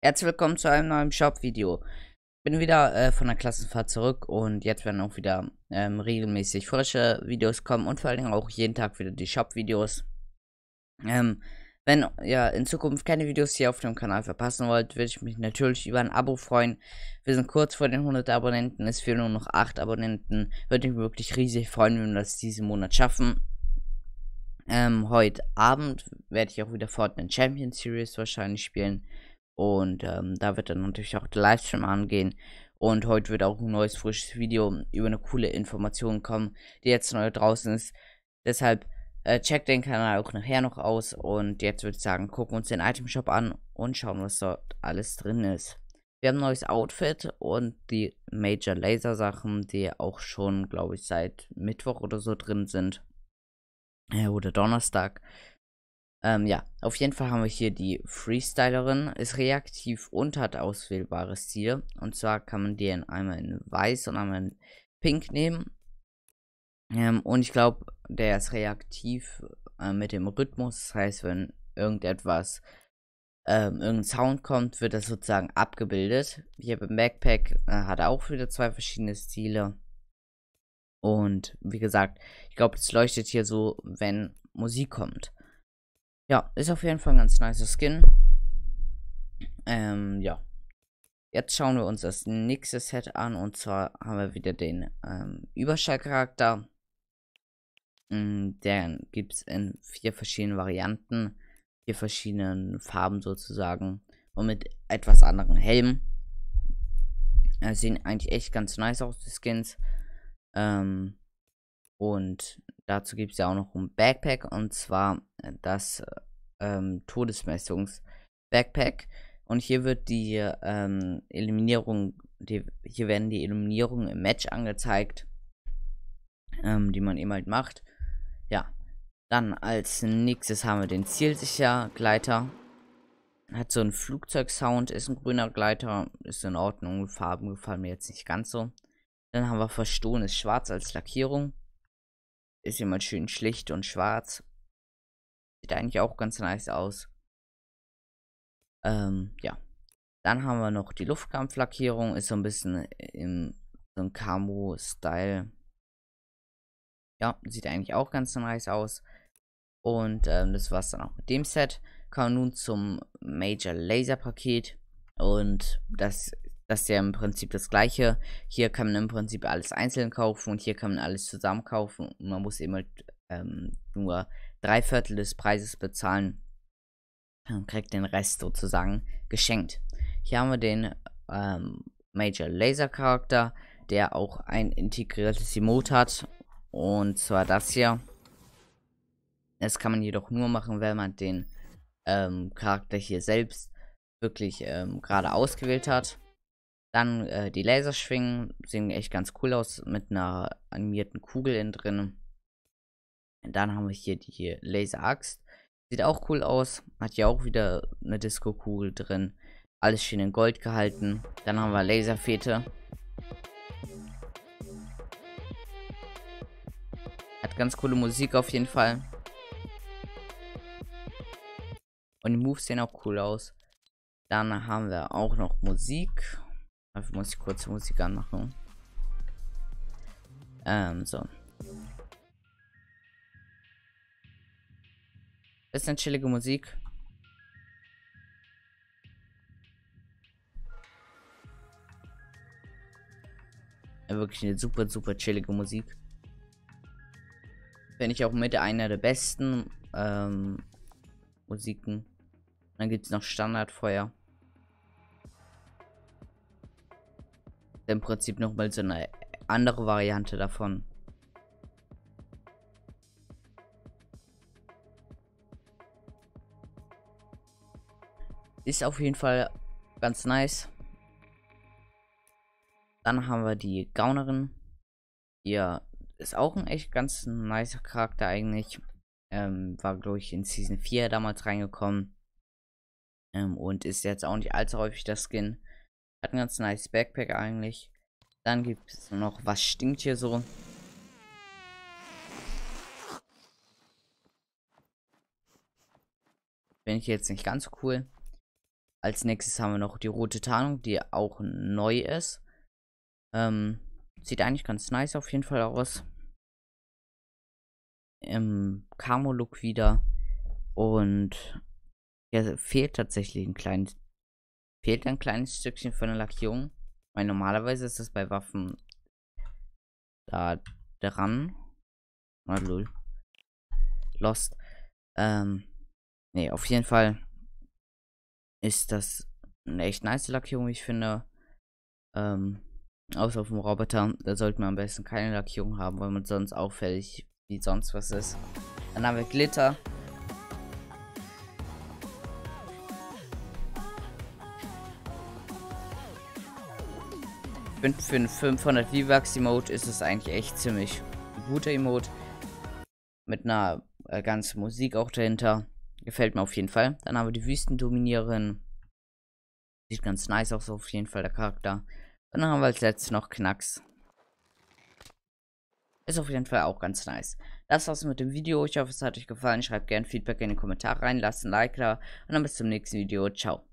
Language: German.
Herzlich willkommen zu einem neuen Shop-Video. Bin wieder äh, von der Klassenfahrt zurück und jetzt werden auch wieder ähm, regelmäßig frische Videos kommen und vor allen Dingen auch jeden Tag wieder die Shop-Videos. Ähm, wenn ihr in Zukunft keine Videos hier auf dem Kanal verpassen wollt, würde ich mich natürlich über ein Abo freuen. Wir sind kurz vor den 100 Abonnenten, es fehlen nur noch 8 Abonnenten. Würde mich wirklich riesig freuen, wenn wir das diesen Monat schaffen. Ähm, heute Abend werde ich auch wieder Fortnite Champion Series wahrscheinlich spielen. Und ähm, da wird dann natürlich auch der Livestream angehen. Und heute wird auch ein neues, frisches Video über eine coole Information kommen, die jetzt neu draußen ist. Deshalb äh, checkt den Kanal auch nachher noch aus. Und jetzt würde ich sagen, gucken uns den Item Shop an und schauen, was dort alles drin ist. Wir haben ein neues Outfit und die Major Laser Sachen, die auch schon, glaube ich, seit Mittwoch oder so drin sind. Äh, oder Donnerstag. Ähm, ja, auf jeden Fall haben wir hier die Freestylerin, ist reaktiv und hat auswählbare Stile. Und zwar kann man die in einmal in weiß und einmal in pink nehmen. Ähm, und ich glaube, der ist reaktiv äh, mit dem Rhythmus. Das heißt, wenn irgendetwas, ähm, irgendein Sound kommt, wird das sozusagen abgebildet. Hier beim Backpack äh, hat er auch wieder zwei verschiedene Stile. Und wie gesagt, ich glaube, es leuchtet hier so, wenn Musik kommt. Ja, ist auf jeden Fall ein ganz nice Skin. Ähm, ja. Jetzt schauen wir uns das nächste Set an. Und zwar haben wir wieder den ähm, Überschallcharakter. Mm, den gibt es in vier verschiedenen Varianten. Vier verschiedenen Farben sozusagen. Und mit etwas anderen Helmen. Äh, sehen eigentlich echt ganz nice aus, die Skins. Ähm, und dazu gibt es ja auch noch ein Backpack. Und zwar das ähm, Todesmessungs-Backpack. Und hier wird die ähm, Eliminierung, die, hier werden die Eliminierungen im Match angezeigt, ähm, die man eben halt macht. Ja, dann als nächstes haben wir den Zielsicher-Gleiter. Hat so einen Flugzeugsound, ist ein grüner Gleiter, ist in Ordnung. Farben gefallen mir jetzt nicht ganz so. Dann haben wir Verstohlen, schwarz als Lackierung. Ist immer schön schlicht und schwarz. Sieht eigentlich auch ganz nice aus. Ähm, ja. Dann haben wir noch die Luftkampflackierung. Ist so ein bisschen im so Camo-Style. Ja, sieht eigentlich auch ganz nice aus. Und ähm, das war's dann auch mit dem Set. Kommen nun zum Major Laser Paket. Und das, das ist ja im Prinzip das gleiche. Hier kann man im Prinzip alles einzeln kaufen und hier kann man alles zusammen kaufen. Und man muss immer ähm, nur drei Viertel des Preises bezahlen und kriegt den Rest sozusagen geschenkt. Hier haben wir den ähm, Major Laser Charakter, der auch ein integriertes Emote hat. Und zwar das hier. Das kann man jedoch nur machen, wenn man den ähm, Charakter hier selbst wirklich ähm, gerade ausgewählt hat. Dann äh, die Laserschwingen sehen echt ganz cool aus mit einer animierten Kugel innen drin. Dann haben wir hier die Laser-Axt. Sieht auch cool aus. Hat ja auch wieder eine Disco-Kugel drin. Alles schön in Gold gehalten. Dann haben wir Laserfete. Hat ganz coole Musik auf jeden Fall. Und die Moves sehen auch cool aus. Dann haben wir auch noch Musik. Dafür muss ich kurz Musik anmachen. Ähm, so. Bisschen chillige Musik. Ja, wirklich eine super, super chillige Musik. Finde ich auch mit einer der besten ähm, Musiken. Dann gibt es noch Standardfeuer. Im Prinzip nochmal so eine andere Variante davon. Ist auf jeden Fall ganz nice. Dann haben wir die Gaunerin. Hier ist auch ein echt ganz nicer Charakter eigentlich. Ähm, war, glaube ich, in Season 4 damals reingekommen. Ähm, und ist jetzt auch nicht allzu häufig das Skin. Hat ein ganz nice Backpack eigentlich. Dann gibt es noch, was stinkt hier so? Finde ich jetzt nicht ganz cool. Als nächstes haben wir noch die rote Tarnung, die auch neu ist. Ähm, sieht eigentlich ganz nice auf jeden Fall aus. Im Camo-Look wieder. Und ja, fehlt tatsächlich ein kleines, fehlt ein kleines Stückchen für eine Lackierung. Weil normalerweise ist das bei Waffen da dran. Ah, lol. Lost. Ähm, nee, auf jeden Fall ist das eine echt nice Lackierung, ich finde. Ähm, außer auf dem Roboter, da sollte man am besten keine Lackierung haben, weil man sonst auffällig wie sonst was ist. Dann haben wir Glitter. Für einen 500 V-Bucks Emote ist es eigentlich echt ziemlich guter Emote. Mit einer äh, ganzen Musik auch dahinter. Gefällt mir auf jeden Fall. Dann haben wir die Wüstendominierin. Sieht ganz nice aus, auf jeden Fall der Charakter. Dann haben wir als letztes noch Knacks. Ist auf jeden Fall auch ganz nice. Das war's mit dem Video. Ich hoffe, es hat euch gefallen. Schreibt gerne Feedback in die Kommentare rein. Lasst ein Like da. Und dann bis zum nächsten Video. Ciao.